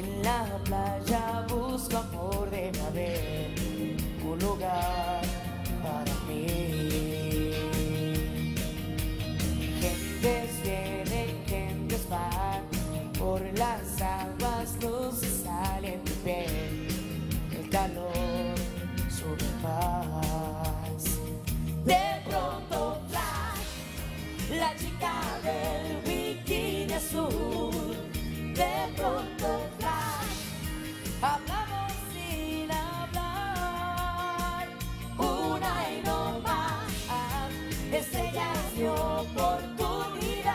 En la playa busco amor, haber un lugar para mí. Gentes vienen, gentes van, por las aguas hablamos sin hablar, una y no más, ya es mi oportunidad,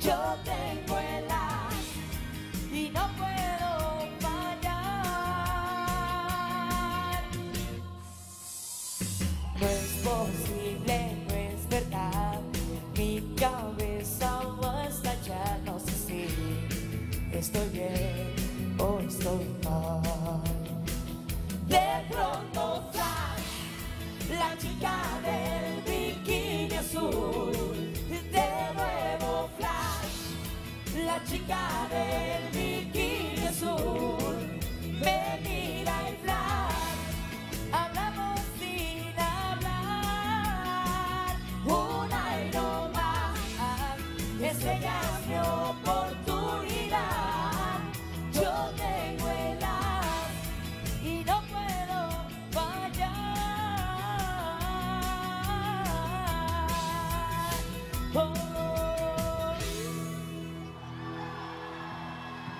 yo tengo el as y no puedo fallar. No es posible, no es verdad. Mi cabeza De pronto, la chica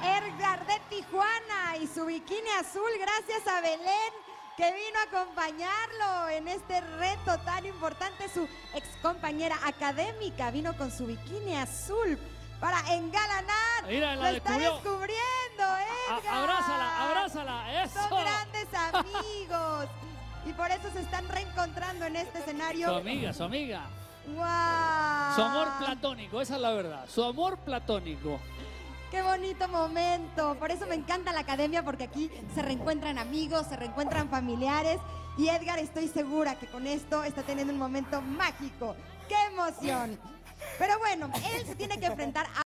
Edgar de Tijuana y su bikini azul, gracias a Belén que vino a acompañarlo en este reto tan importante. Su ex compañera académica vino con su bikini azul para engalanar. Mira, la Lo está descubriendo, A- Edgar. abrázala, abrázala, eso. Son grandes amigos y por eso se están reencontrando en este Su escenario. amiga, su amiga. ¡Wow! Su amor platónico, esa es la verdad. Su amor platónico. Qué bonito momento. Por eso me encanta la academia, porque aquí se reencuentran amigos, se reencuentran familiares. Y Edgar, estoy segura que con esto está teniendo un momento mágico. ¡Qué emoción! Pero bueno, él se tiene que enfrentar a